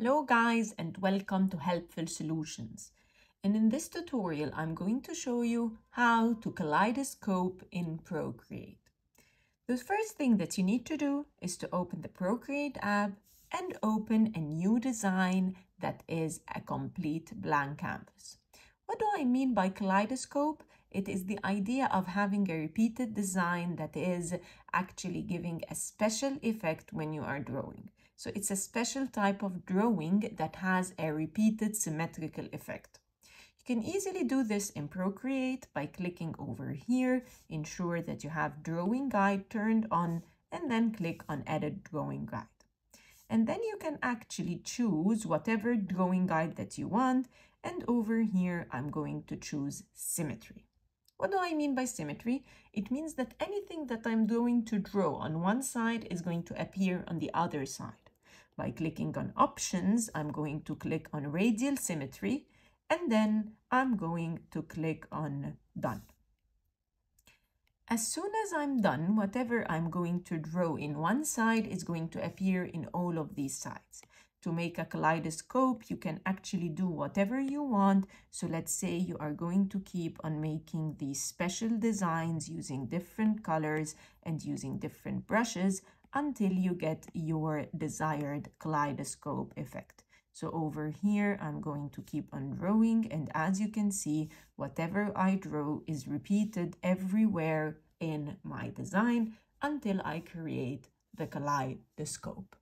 Hello guys and welcome to Helpful Solutions. And in this tutorial, I'm going to show you how to kaleidoscope in Procreate. The first thing that you need to do is to open the Procreate app and open a new design that is a complete blank canvas. What do I mean by kaleidoscope? It is the idea of having a repeated design that is actually giving a special effect when you are drawing. So it's a special type of drawing that has a repeated symmetrical effect. You can easily do this in Procreate by clicking over here, ensure that you have drawing guide turned on, and then click on edit drawing guide. And then you can actually choose whatever drawing guide that you want. And over here, I'm going to choose symmetry. What do I mean by symmetry? It means that anything that I'm going to draw on one side is going to appear on the other side. By clicking on options, I'm going to click on radial symmetry and then I'm going to click on done. As soon as I'm done, whatever I'm going to draw in one side is going to appear in all of these sides. To make a kaleidoscope, you can actually do whatever you want. So let's say you are going to keep on making these special designs using different colors and using different brushes until you get your desired kaleidoscope effect. So over here, I'm going to keep on drawing. And as you can see, whatever I draw is repeated everywhere in my design until I create the kaleidoscope.